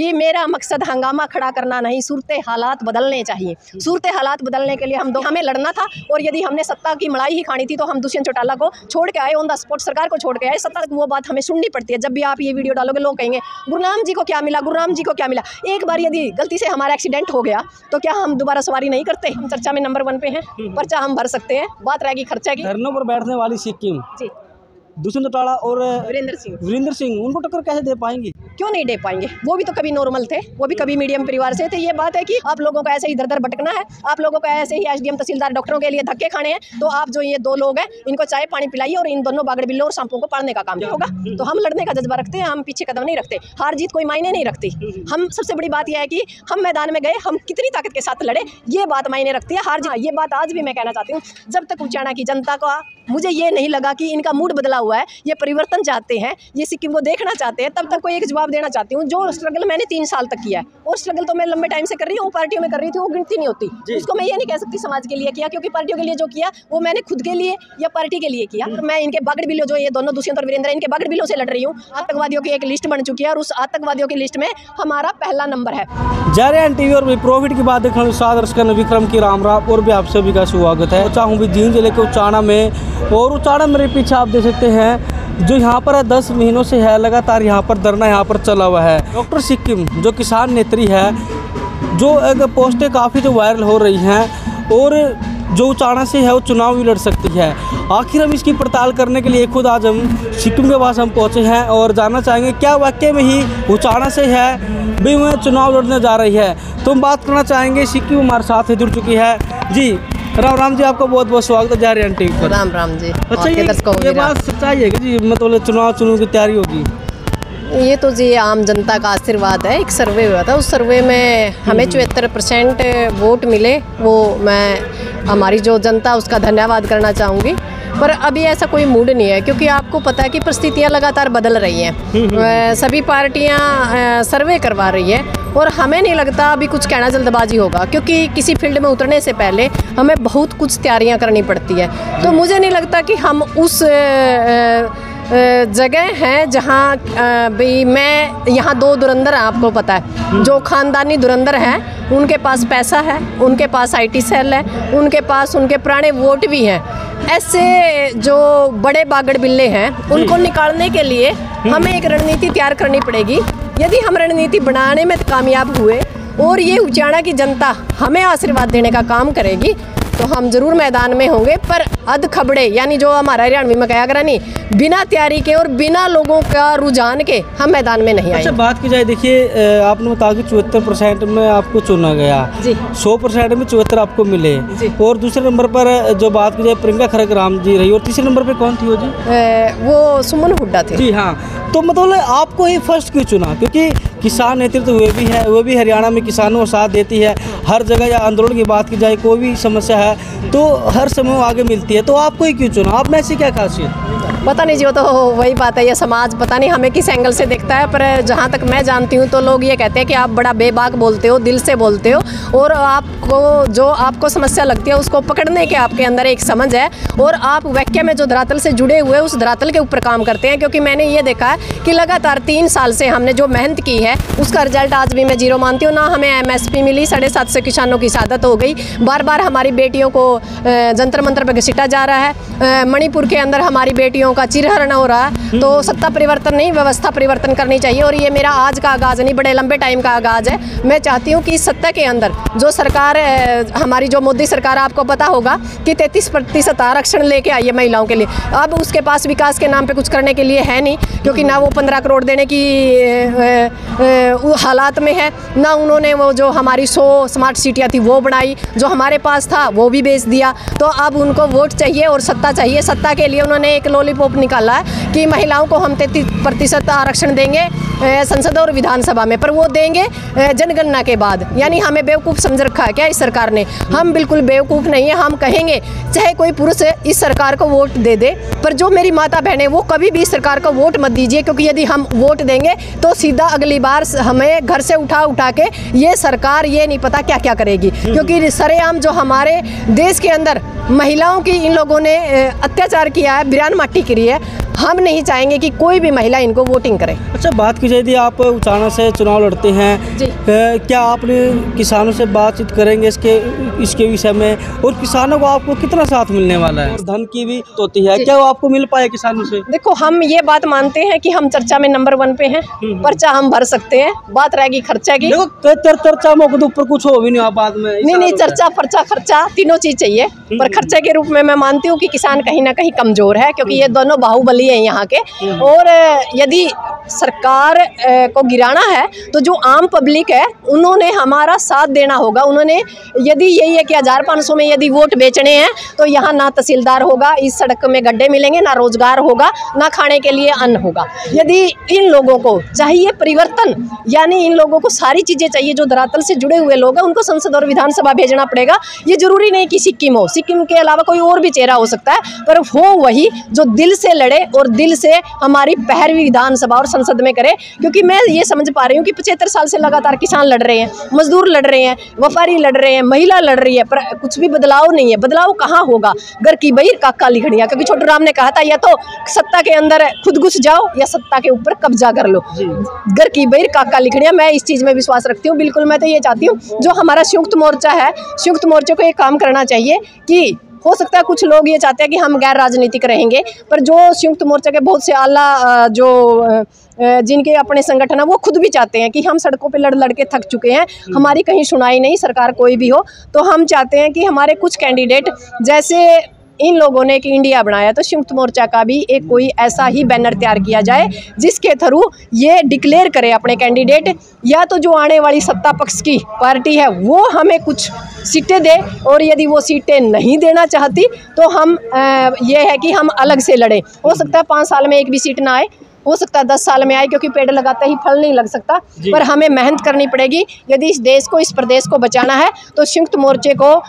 कि मेरा मकसद हंगामा खड़ा करना नहीं सूरत हालात बदलने चाहिए। सूरत हालात बदलने के लिए हम दो हमें लड़ना था और यदि हमने सत्ता की मड़ाई ही खानी थी तो हम दुष्यंत चौटाला को छोड़ के आए ऑन द स्पॉट सरकार को छोड़ के आए। सत्ता वो बात हमें सुननी पड़ती है। जब भी आप ये वीडियो डालोगे लोग कहेंगे गुरुराम जी को क्या मिला? गुरुराम जी को क्या मिला? एक बार यदि गलती से हमारा एक्सीडेंट हो गया तो क्या हम दोबारा सवारी नहीं करते? हम चर्चा में नंबर वन पे हैं। पर्चा हम भर सकते हैं। बात रहेगी खर्चा की। धरनों पर बैठने वाली सिक्किम। जी। दुष्यंत चौटाला और वीरेंद्र सिंह। वीरेंद्र सिंह उनको टक्कर कैसे दे पाएँगी? क्यों नहीं दे पाएँगे? वो भी तो कभी नॉर्मल थे वो भी कभी मीडियम परिवार से थे। ये बात है कि आप लोगों को ऐसे ही इधर उधर भटकना है आप लोगों को ऐसे ही एसडीएम तहसीलदार डॉक्टरों के लिए धक्के खाने हैं तो आप जो ये दो लोग हैं इनको चाय पानी पिलाइए और इन दोनों बागड़ बिल्लो और सांपों को पढ़ने का काम होगा। तो हम लड़ने का जज्बा रखते हैं हम पीछे कदम नहीं रखते हार जीत कोई मायने नहीं रखती। हम सबसे बड़ी बात यह है कि हम मैदान में गए हम कितनी ताकत के साथ लड़े ये बात मायने रखती है हार जीत। ये बात आज भी मैं कहना चाहती हूँ जब तक उचाना की जनता का मुझे ये नहीं लगा कि इनका मूड बदला हुआ है ये परिवर्तन चाहते हैं ये सिक्किम को देखना चाहते हैं तब तक कोई एक जवाब देना चाहती हूँ जो स्ट्रगल मैंने तीन साल तक किया है। और स्ट्रगल तो मैं लंबे टाइम से कर रही हूँ वो पार्टियों में कर रही थी वो गिनती नहीं होती। उसको मैं ये नहीं कह सकती समाज के लिए किया क्योंकि पार्टियों के लिए जो किया वो मैंने खुद के लिए या पार्टी के लिए किया। मैं इनके बागड़ बिलो जो ये दोनों दुष्यंत और वीरेंद्र इनके बागड़ बिलो से लड़ रही हूँ। आतंकवादियों की एक लिस्ट बन चुकी है और उस आतंकवादियों की लिस्ट में हमारा पहला नंबर है। जारियान टीवी और प्रॉफिट की बात देखने विक्रम की राम राम और भी आप सभी का स्वागत है। चाहूँ भी जींद ज़िले के उचाना में और उचाना मेरे पीछे आप देख सकते हैं, जो यहाँ पर है, दस महीनों से है, लगातार यहाँ पर धरना यहाँ पर चला हुआ है। डॉक्टर सिक्किम, जो किसान नेत्री है, जो एक पोस्टें काफ़ी जो वायरल हो रही हैं, और जो उचाना से है, वो चुनाव भी लड़ सकती है। आखिर हम इसकी पड़ताल करने के लिए खुद आज हम सिक्किम के पास हम पहुँचे हैं और जानना चाहेंगे, क्या वाक्य में ही उचाना से है, भी वह चुनाव लड़ने जा रही है। तो हम बात करना चाहेंगे, सिक्किम हमारे साथ ही जुड़ चुकी है। जी राम राम जी आपका बहुत बहुत स्वागत है टीवी पर। राम राम जी अच्छा ये, ये बात सच्चाई है कि जी मतलब चुनाव चुनाव की तैयारी होगी? ये तो जी आम जनता का आशीर्वाद है एक सर्वे हुआ था। उस सर्वे में हमें चौहत्तर परसेंट वोट मिले वो मैं हमारी जो जनता उसका धन्यवाद करना चाहूँगी। पर अभी ऐसा कोई मूड नहीं है क्योंकि आपको पता है कि परिस्थितियाँ लगातार बदल रही हैं। सभी पार्टियाँ सर्वे करवा रही है। और हमें नहीं लगता अभी कुछ कहना जल्दबाजी होगा क्योंकि किसी फ़ील्ड में उतरने से पहले हमें बहुत कुछ तैयारियाँ करनी पड़ती है। तो मुझे नहीं लगता कि हम उस जगह हैं जहाँ भाई मैं यहाँ दो दुरंदर हैं आपको पता है। जो ख़ानदानी दुरंदर हैं उनके पास पैसा है उनके पास आईटी सेल है उनके पास उनके पुराने वोट भी हैं। ऐसे जो बड़े बागड़ बिल्ले हैं उनको निकालने के लिए हमें एक रणनीति तैयार करनी पड़ेगी। यदि हम रणनीति बनाने में कामयाब हुए और ये उचाना की जनता हमें आशीर्वाद देने का काम करेगी तो हम ज़रूर मैदान में होंगे पर अध खबड़े यानी जो हमारा हरियाणवी में कहा करा नहीं बिना तैयारी के और बिना लोगों का रुझान के हम मैदान में नहीं आए। अच्छा बात की जाए देखिए आपने बताया कि चौहत्तर परसेंट में आपको चुना गया। जी। सौ परसेंट में चौहत्तर आपको मिले। और दूसरे नंबर पर जो बात की जाए प्रियंका खरग राम जी रही और तीसरे नंबर पर कौन थी वो जी? वो सुमन हुड्डा थे। जी हाँ। तो मतलब आपको ही फ़र्स्ट क्यों चुना? क्योंकि किसान नेतृत्व वे भी है, वे भी हरियाणा में किसानों का साथ देती है, हर जगह या आंदोलन की बात की जाए, कोई भी समस्या है तो हर समय आगे मिलती है तो आपको ही क्यों चुना आप में ऐसी क्या खासियत? पता नहीं जी, वो तो वही बात है, ये समाज पता नहीं हमें किस एंगल से देखता है, पर जहाँ तक मैं जानती हूँ तो लोग ये कहते हैं कि आप बड़ा बेबाक बोलते हो, दिल से बोलते हो, और आपको जो आपको समस्या लगती है, उसको पकड़ने के आपके अंदर एक समझ है, और आप वाक्य में जो धरातल से जुड़े हुए उस धरातल के ऊपर काम करते हैं, क्योंकि मैंने ये देखा है कि लगातार तीन साल से हमने जो मेहनत की है, उसका रिज़ल्ट आज भी मैं ज़ीरो मानती हूँ, ना हमें एमएसपी मिली, साढ़े सात सौ किसानों की शादत हो गई बार बार हमारी बेटियों को जंतर मंत्र पर घसीटा जा रहा है मणिपुर के अंदर हमारी बेटियों का चिरहरण हो रहा है तो सत्ता परिवर्तन नहीं व्यवस्था परिवर्तन करनी चाहिए और ये मेरा आज का आगाज़ नहीं बड़े लंबे टाइम का आगाज़ है। मैं चाहती हूँ कि इस सत्ता के अंदर जो सरकार हमारी जो मोदी सरकार आपको पता होगा कि तैंतीस प्रतिशत आरक्षण लेके आई है महिलाओं के लिए। अब उसके पास विकास के नाम पर कुछ करने के लिए है नहीं क्योंकि ना वो पंद्रह करोड़ देने की हालात में है ना उन्होंने वो जो हमारी सौ स्मार्ट सिटियाँ थी वो बनाई जो हमारे पास था वो भी बेच दिया। तो अब उनको वोट चाहिए और सत्ता चाहिए। सत्ता के लिए उन्होंने एक लॉलीपॉप निकाला है कि महिलाओं को हम तैतीस प्रतिशत आरक्षण देंगे संसद और विधानसभा में। पर वो देंगे जनगणना के बाद। यानी हमें बेवकूफ़ समझ रखा है क्या इस सरकार ने? हम बिल्कुल बेवकूफ़ नहीं है। हम कहेंगे, चाहे कोई पुरुष इस सरकार को वोट दे दे, पर जो मेरी माता बहनें वो कभी भी इस सरकार को वोट मत दीजिए, क्योंकि यदि हम वोट देंगे तो सीधा अगली बार हमें घर से उठा उठा के ये सरकार ये नहीं पता क्या क्या करेगी। क्योंकि सरेआम जो हमारे देश के अंदर महिलाओं की इन लोगों ने अत्याचार किया है, बिरान माटी करी है हम नहीं चाहेंगे कि कोई भी महिला इनको वोटिंग करे। अच्छा बात की जाए आप उचाना से चुनाव लड़ते हैं जी। क्या आपने किसानों से बातचीत करेंगे इसके इसके विषय में? और किसानों को आपको कितना साथ मिलने वाला है? धन की भी तो होती है। क्या वो आपको मिल पाए किसानों से? देखो हम ये बात मानते हैं कि हम चर्चा में नंबर वन पे हैं। पर्चा हम भर सकते हैं। बात रहेगी खर्चा की। चर्चा मौके तो ऊपर कुछ हो भी नहीं बाद में नहीं नहीं चर्चा पर्चा खर्चा तीनों चीज़ चाहिए। पर खर्चे के रूप में मैं मानती हूँ कि किसान कहीं ना कहीं कमज़ोर है क्योंकि ये दोनों बाहुबली हैं यहाँ के। और यदि सरकार को गिराना है तो जो आम पब्लिक है, उन्होंने हमारा साथ देना होगा। उन्होंने यदि यही है कि हज़ार पाँच सौ में यदि वोट बेचने हैं तो यहाँ ना तहसीलदार होगा, इस सड़क में गड्ढे मिलेंगे, ना रोज़गार होगा, ना खाने के लिए अन्न होगा। यदि इन लोगों को चाहिए परिवर्तन, यानी इन लोगों को सारी चीज़ें चाहिए जो धरातल से जुड़े हुए लोग हैं, उनको संसद और विधानसभा भेजना पड़ेगा। ये ज़रूरी नहीं कि सिक्किम हो। सिक्किम के अलावा कोई और भी चेहरा हो सकता है, पर हो वही जो दिल से लड़े और दिल से हमारी पहरवी विधानसभा और संसद में करे क्योंकि मैं ये समझ पा रही हूँ कि पचहत्तर साल से लगातार किसान लड़ रहे हैं मजदूर लड़ रहे हैं व्यापारी लड़ रहे हैं महिला लड़ रही है पर कुछ भी बदलाव नहीं है। बदलाव कहाँ होगा? घर की बहिर काका लिखड़िया क्योंकि छोटू राम ने कहा था या तो सत्ता के अंदर खुद घुस जाओ या सत्ता के ऊपर कब्जा कर लो। घर की बहिर काका लिखड़िया मैं इस चीज़ में विश्वास रखती हूँ बिल्कुल मैं तो ये चाहती हूँ जो हमारा संयुक्त मोर्चा है संयुक्त मोर्चे को ये काम करना चाहिए कि हो सकता है कुछ लोग ये चाहते हैं कि हम गैर राजनीतिक रहेंगे पर जो संयुक्त मोर्चा के बहुत से आला जो जिनके अपने संगठन है वो खुद भी चाहते हैं कि हम सड़कों पे लड़ लड़ के थक चुके हैं हमारी कहीं सुनाई नहीं सरकार कोई भी हो तो हम चाहते हैं कि हमारे कुछ कैंडिडेट जैसे इन लोगों ने एक इंडिया बनाया तो संयुक्त मोर्चा का भी एक कोई ऐसा ही बैनर तैयार किया जाए जिसके थ्रू ये डिक्लेयर करे अपने कैंडिडेट या तो जो आने वाली सत्ता पक्ष की पार्टी है वो हमें कुछ सीटें दे और यदि वो सीटें नहीं देना चाहती तो हम अ, ये है कि हम अलग से लड़ें। हो सकता है पाँच साल में एक भी सीट ना आए हो सकता है दस साल में आए क्योंकि पेड़ लगाते ही फल नहीं लग सकता पर हमें मेहनत करनी पड़ेगी। यदि इस देश को इस प्रदेश को बचाना है तो संयुक्त मोर्चे को अ,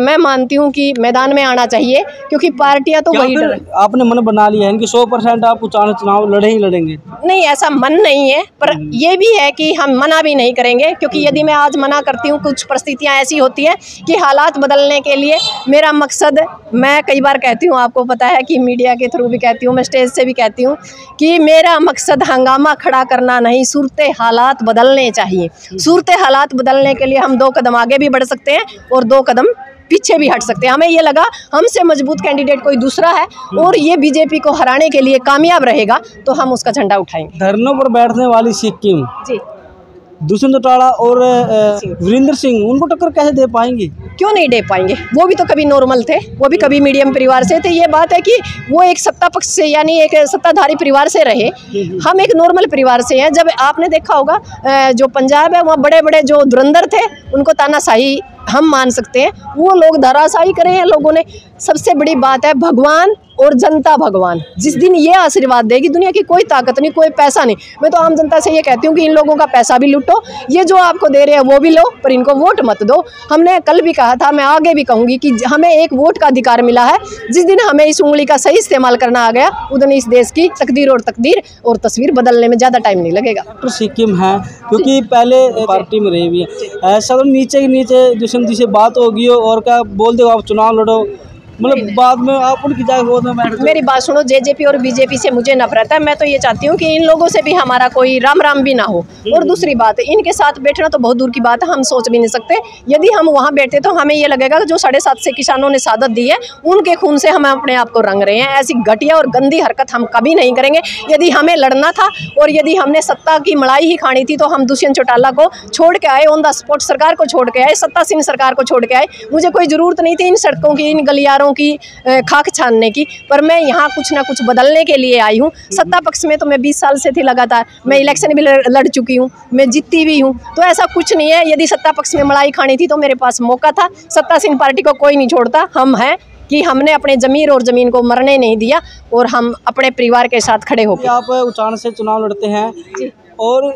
मैं मानती हूँ कि मैदान में आना चाहिए क्योंकि पार्टियाँ तो वही डर आपने मन बना लिया है कि सौ परसेंट आप चुनाव लड़े ही लड़ेंगे? नहीं ऐसा मन नहीं है पर ये भी है कि हम मना भी नहीं करेंगे क्योंकि यदि मैं आज मना करती हूँ कुछ परिस्थितियाँ ऐसी होती हैं कि हालात बदलने के लिए मेरा मकसद मैं कई बार कहती हूँ आपको पता है कि मीडिया के थ्रू भी कहती हूँ मैं स्टेज से भी कहती हूँ कि मेरा मकसद हंगामा खड़ा करना नहीं सूरत हालात बदलने चाहिए। सूरत हालात बदलने के लिए हम दो कदम आगे भी बढ़ सकते हैं और दो कदम पीछे भी हट सकते हैं। हमें ये लगा हमसे मज़बूत कैंडिडेट कोई दूसरा है और ये बीजेपी को हराने के लिए कामयाब रहेगा तो हम उसका झंडा उठाएँगे। धरनों पर बैठने वाली सिक्किम जी। दुष्यंत चौटाला और वीरेंद्र सिंह उनको टक्कर कैसे दे पाएँगे? क्यों नहीं दे पाएँगे? वो भी तो कभी नॉर्मल थे, वो भी कभी मीडियम परिवार से थे। ये बात है कि वो एक सत्ता पक्ष से, यानी एक सत्ताधारी परिवार से रहे। हम एक नॉर्मल परिवार से हैं। जब आपने देखा होगा जो पंजाब है, वहाँ बड़े बड़े जो धुरंधर थे, उनको तानाशाही हम मान सकते हैं। वो लोग धराशाही करे हैं लोगों ने। सबसे बड़ी बात है, भगवान और जनता भगवान। जिस दिन ये आशीर्वाद देगी दुनिया की कोई ताकत नहीं, कोई पैसा नहीं। मैं तो आम जनता से ये कहती हूँ कि इन लोगों का पैसा भी लूटो। ये जो आपको दे रहे हैं, वो भी लो, पर इनको वोट मत दो। हमने कल भी कहा था, मैं आगे भी कहूँगी कि हमें एक वोट का अधिकार मिला है। जिस दिन हमें इस उंगली का सही इस्तेमाल करना आ गया उस इस देश की तकदीर और तकदीर और तस्वीर बदलने में ज़्यादा टाइम नहीं लगेगा। सिक्किम है, क्योंकि पहले पार्टी में रही हुई है। ऐसा तो नीचे नीचे दुष्यंत जी से बात होगी हो और क्या बोल दो आप चुनाव लड़ो? मतलब बाद में आप उनकी जगह में बैठ मेरी बात सुनो जेजेपी और बीजेपी से मुझे नफरत है। मैं तो ये चाहती हूँ कि इन लोगों से भी हमारा कोई राम राम भी ना हो। और दूसरी बात इनके साथ बैठना तो बहुत दूर की बात है हम सोच भी नहीं सकते। यदि हम वहाँ बैठे तो हमें ये लगेगा कि जो साढ़े सात से किसानों ने सादत दी है उनके खून से हम अपने आप को रंग रहे हैं। ऐसी घटिया और गंदी हरकत हम कभी नहीं करेंगे। यदि हमें लड़ना था और यदि हमने सत्ता की मड़ाई ही खानी थी तो हम दुष्यंत चौटाला को छोड़ के आए ऑन द स्पॉट सरकार को छोड़ के आए सत्ता सिंह सरकार को छोड़ के आए। मुझे कोई ज़रूरत नहीं थी इन सड़कों की इन गलियारों की खाक छानने की पर मैं यहाँ कुछ ना कुछ बदलने के लिए आई हूँ। सत्ता पक्ष में तो मैं बीस साल से थी लगातार। मैं इलेक्शन भी लड़ चुकी हूँ मैं जीतती भी हूँ। तो ऐसा कुछ नहीं है। यदि सत्ता पक्ष में मलाई खानी थी तो मेरे पास मौका था। सत्ता सिंह पार्टी को कोई नहीं छोड़ता। हम हैं कि हमने अपने ज़मीर और ज़मीन को मरने नहीं दिया और हम अपने परिवार के साथ खड़े होकर आप उचाना से चुनाव लड़ते हैं। जी। और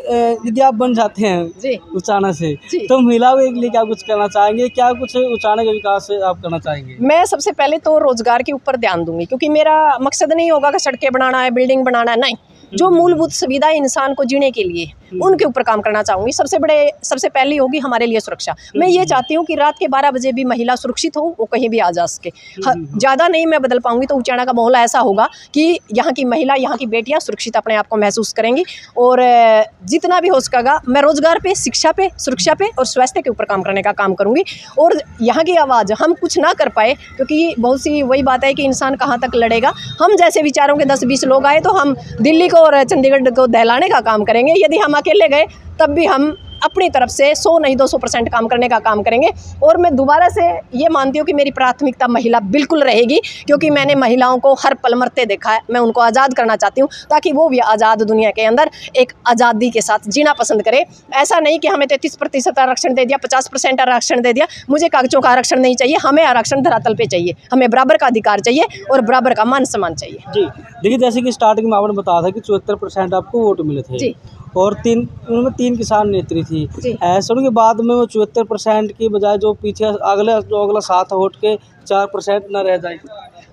यदि आप बन जाते हैं उचाना से तो महिलाओं के लिए क्या कुछ करना चाहेंगे? क्या कुछ उचाना के विकास से आप करना चाहेंगे? मैं सबसे पहले तो रोज़गार के ऊपर ध्यान दूँगी क्योंकि मेरा मकसद नहीं होगा कि सड़कें बनाना है बिल्डिंग बनाना है नहीं। जो मूलभूत सुविधाएँ इंसान को जीने के लिए उनके ऊपर काम करना चाहूँगी। सबसे बड़े सबसे पहली होगी हमारे लिए सुरक्षा। मैं ये चाहती हूँ कि रात के बारह बजे भी महिला सुरक्षित हो वो कहीं भी आ जा सके। ज़्यादा नहीं मैं बदल पाऊँगी तो उचाना का माहौल ऐसा होगा कि यहाँ की महिला यहाँ की बेटियाँ सुरक्षित अपने आप को महसूस करेंगी और जितना भी हो सकेगा मैं रोज़गार पे शिक्षा पे सुरक्षा पे और स्वास्थ्य के ऊपर काम करने का काम करूँगी। और यहाँ की आवाज़ हम कुछ ना कर पाए क्योंकि बहुत सी वही बात है कि इंसान कहाँ तक लड़ेगा। हम जैसे विचारों के दस बीस लोग आए तो हम दिल्ली को और चंडीगढ़ को दहलाने का काम करेंगे। यदि हम अकेले गए तब भी हम अपनी तरफ़ से सौ नहीं दो सौ परसेंट काम करने का काम करेंगे। और मैं दोबारा से ये मानती हूँ कि मेरी प्राथमिकता महिला बिल्कुल रहेगी क्योंकि मैंने महिलाओं को हर पल मरते देखा है। मैं उनको आज़ाद करना चाहती हूँ ताकि वो भी आज़ाद दुनिया के अंदर एक आज़ादी के साथ जीना पसंद करे। ऐसा नहीं कि हमें तैंतीस प्रतिशत आरक्षण दे दिया पचास परसेंट आरक्षण दे दिया। मुझे कागजों का आरक्षण नहीं चाहिए हमें आरक्षण धरातल पर चाहिए। हमें बराबर का अधिकार चाहिए और बराबर का मान सम्मान चाहिए। जी देखिए जैसे कि स्टार्टिंग में आपने बताया था कि चौहत्तर परसेंट आपको वोट मिले थे। जी। और तीन उनमें तीन किसान नेत्री थी। ऐसा ऐसे के बाद में वो चौहत्तर परसेंट की बजाय जो पीछे अगले जो अगला साथ वोट के चार परसेंट न रह जाए।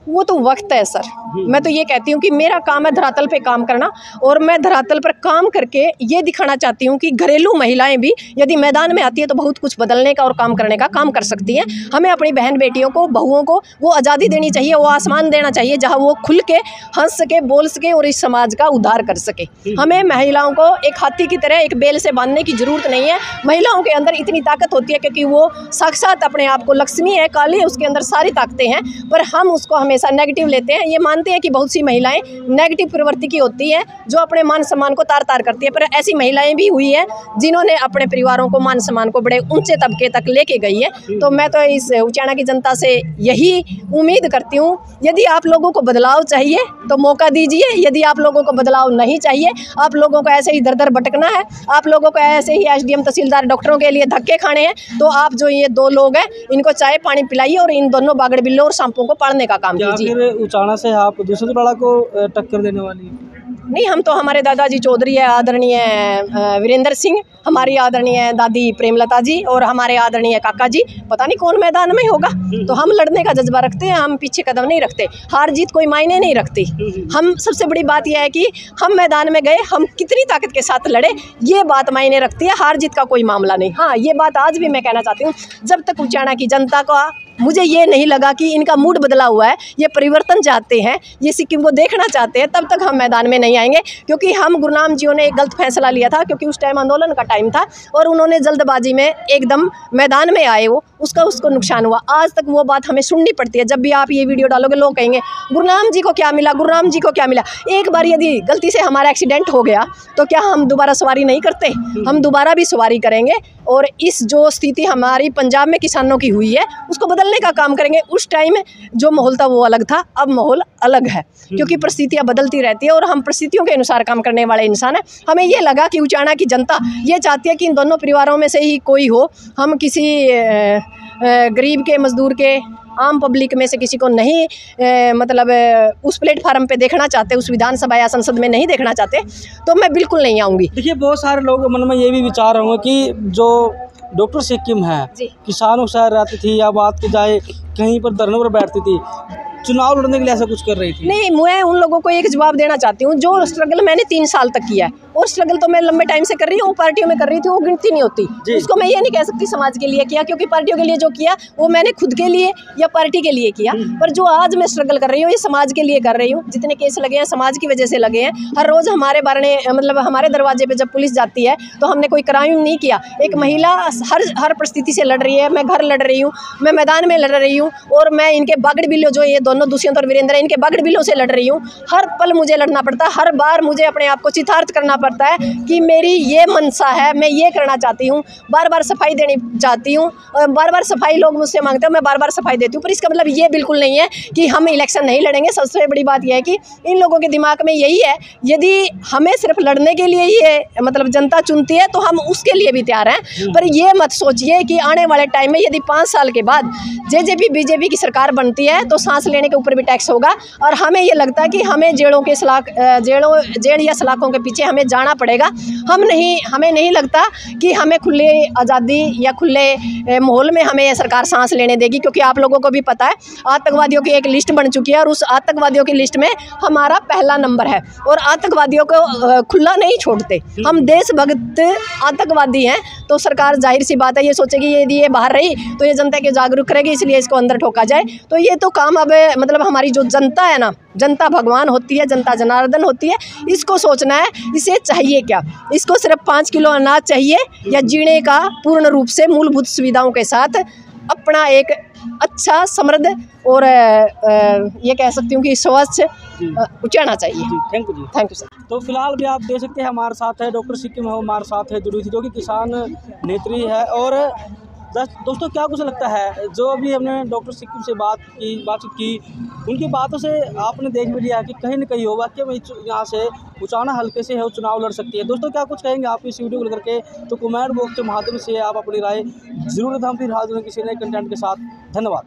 वो तो वक्त है सर। मैं तो ये कहती हूँ कि मेरा काम है धरातल पे काम करना और मैं धरातल पर काम करके ये दिखाना चाहती हूँ कि घरेलू महिलाएँ भी यदि मैदान में आती है तो बहुत कुछ बदलने का और काम करने का काम कर सकती हैं। हमें अपनी बहन बेटियों को बहुओं को वो आज़ादी देनी चाहिए वो आसमान देना चाहिए जहाँ वो खुल के हंस सके बोल सके और इस समाज का उद्धार कर सके। हमें महिलाओं को एक हाथी की तरह एक बेल से बांधने की ज़रूरत नहीं है। महिलाओं के अंदर इतनी ताकत होती है क्योंकि वो साक्षात अपने आप को लक्ष्मी है काली है उसके अंदर सारी ताकतें हैं पर हम उसको हमेशा नेगेटिव लेते हैं। ये मानते हैं कि बहुत सी महिलाएँ नेगेटिव प्रवृत्ति की होती हैं, जो अपने मान सम्मान को तार तार करती है। पर ऐसी महिलाएँ भी हुई हैं, जिन्होंने अपने परिवारों को मान सम्मान को बड़े ऊँचे तबके तक लेके गई है। तो मैं तो इस उचाना की जनता से यही उम्मीद करती हूँ, यदि आप लोगों को बदलाव चाहिए तो मौका दीजिए। यदि आप लोगों को बदलाव नहीं चाहिए, आप लोगों को ऐसे ही दर दर भटकना है। आप लोगों को ऐसे ही एसडीएम तहसीलदार डॉक्टरों के लिए धक्के खाने हैं। तो आप जो ये दो लोग हैं, इनको चाय पानी पिलाइए और इन दोनों बागड़ बिल्लों और सांपों को पाड़ने का काम फिर उचाना से आप दूसरे वाला को टक्कर देने वाली हैं? नहीं हम तो हमारे दादाजी चौधरी है आदरणीय वीरेंद्र सिंह हमारी आदरणीय दादी प्रेमलता जी और हमारे आदरणीय काका जी। पता नहीं कौन मैदान में होगा। तो हम लड़ने का जज्बा रखते हैं हम पीछे कदम नहीं रखते। हार जीत कोई मायने नहीं रखती। हम सबसे बड़ी बात यह है कि हम मैदान में गए हम कितनी ताकत के साथ लड़े ये बात मायने रखती है। हार जीत का कोई मामला नहीं। हाँ ये बात आज भी मैं कहना चाहती हूँ जब तक उचाना की जनता का मुझे ये नहीं लगा कि इनका मूड बदला हुआ है, ये परिवर्तन चाहते हैं, ये सिक्किम को देखना चाहते हैं, तब तक हम मैदान में नहीं आएँगे, क्योंकि हम गुरुनाम जियों ने एक गलत फैसला लिया था, क्योंकि उस टाइम आंदोलन का टाइम था, और उन्होंने जल्दबाजी में एकदम मैदान में आए वो, उसका उसको नुकसान हुआ। आज तक वो बात हमें सुननी पड़ती है, जब भी आप ये वीडियो डालोगे, लोग कहेंगे गुरुनाम जी को क्या मिला? गुरुनाम जी को क्या मिला? एक बार यदि गलती से हमारा एक्सीडेंट हो गया तो क्या हम दोबारा सवारी नहीं करते? हम दोबारा भी सवारी करेंगे, और इस जो स्थिति हमारी पंजाब में किसानों की हुई है, उसको बदलने का काम करेंगे। उस टाइम जो माहौल था वो अलग था अब माहौल अलग है। क्योंकि परिस्थितियाँ बदलती रहती है और हम परिस्थितियों के अनुसार काम करने वाले इंसान हैं। हमें ये लगा कि उचाना की जनता ये चाहती है कि इन दोनों परिवारों में से ही कोई हो। हम किसी गरीब के मजदूर के आम पब्लिक में से किसी को नहीं अ, मतलब अ, उस प्लेटफार्म पे देखना चाहते उस विधानसभा या संसद में नहीं देखना चाहते तो मैं बिल्कुल नहीं आऊँगी। देखिए बहुत सारे लोग मन में ये भी विचार होंगे कि जो डॉक्टर सिक्किम है। किसानों के साथ रहती थी या बात की जाए कहीं पर धरने पर बैठती थी चुनाव लड़ने के लिए ऐसा कुछ कर रही थी? नहीं मैं उन लोगों को एक जवाब देना चाहती हूँ जो स्ट्रगल मैंने तीन साल तक किया है। और स्ट्रगल तो मैं लंबे टाइम से कर रही हूँ पार्टियों में कर रही थी वो गिनती नहीं होती। उसको मैं ये नहीं कह सकती समाज के लिए किया क्योंकि पार्टियों के लिए जो किया वो मैंने खुद के लिए या पार्टी के लिए किया। पर जो आज मैं स्ट्रगल कर रही हूँ ये समाज के लिए कर रही हूँ। जितने केस लगे हैं समाज की वजह से लगे हैं। हर रोज़ हमारे बारे मतलब हमारे दरवाजे पर जब पुलिस जाती है तो हमने कोई क्राइम नहीं किया। एक महिला हर हर परिस्थिति से लड़ रही है मैं घर लड़ रही हूँ मैं मैदान में लड़ रही हूँ और मैं इनके बागड़ बिल्लो जो ये दोनों दुष्यंत और वीरेंद्र इनके बागड़ बिल्लों से लड़ रही हूँ। हर पल मुझे लड़ना पड़ता है हर बार मुझे अपने आप को चितार्थ करना पड़ता है कि मेरी ये मनसा है मैं ये करना चाहती हूँ। बार बार सफ़ाई देनी चाहती हूँ और बार बार सफ़ाई लोग मुझसे मांगते हैं मैं बार बार सफ़ाई देती हूँ। पर इसका मतलब ये बिल्कुल नहीं है कि हम इलेक्शन नहीं लड़ेंगे। सबसे बड़ी बात यह है कि इन लोगों के दिमाग में यही है यदि हमें सिर्फ़ लड़ने के लिए ही मतलब जनता चुनती है तो हम उसके लिए भी तैयार हैं। पर ये मत सोचिए कि आने वाले टाइम में यदि पाँच साल के बाद जे जे पी बीजेपी की सरकार बनती है तो सांस लेने के ऊपर भी टैक्स होगा। और हमें ये लगता है कि हमें जेड़ों के सलाख जेड़ों जेड़ या सलाखों के पीछे हमें जाना पड़ेगा। हम नहीं, हमें नहीं लगता कि हमें खुले आज़ादी या खुले माहौल में हमें सरकार सांस लेने देगी, क्योंकि आप लोगों को भी पता है, आतंकवादियों की एक लिस्ट बन चुकी है और उस आतंकवादियों की लिस्ट में हमारा पहला नंबर है। और आतंकवादियों को खुला नहीं छोड़ते। हम देशभक्त आतंकवादी हैं तो सरकार ज़ाहिर सी बात है, ये सोचेगी यदि ये बाहर रही तो ये जनता के जागरूक करेगी, इसलिए इसको अंदर ठोका जाए। तो ये तो काम अब मतलब हमारी जो जनता है ना जनता भगवान होती है जनता जनार्दन होती है इसको सोचना है इसे चाहिए क्या? इसको सिर्फ़ पाँच किलो अनाज चाहिए या जीने का पूर्ण रूप से मूलभूत सुविधाओं के साथ अपना एक अच्छा समृद्ध और ये कह सकती हूँ कि स्वच्छ उचाना चाहिए। Thank you ji. Thank you sir. तो फ़िलहाल भी आप देख सकते हैं हमारे साथ है डॉक्टर सिक्किम है हमारे साथ है जुड़ी थी जो कि किसान नेत्री है और दोस्तों, क्या कुछ लगता है? जो अभी हमने डॉक्टर सिक्किम से बात की, बातचीत की, उनकी बातों से आपने देख भी लिया कि कहीं ना कहीं होगा कि वही यहाँ से उचाना हल्के से है वो चुनाव लड़ सकती है। दोस्तों, क्या कुछ कहेंगे आप इस वीडियो को लेकर के? तो कमेंट बॉक्स के माध्यम से आप अपनी राय ज़रूर हम फिर हाजिर होंगे किसी नए कंटेंट के साथ। धन्यवाद।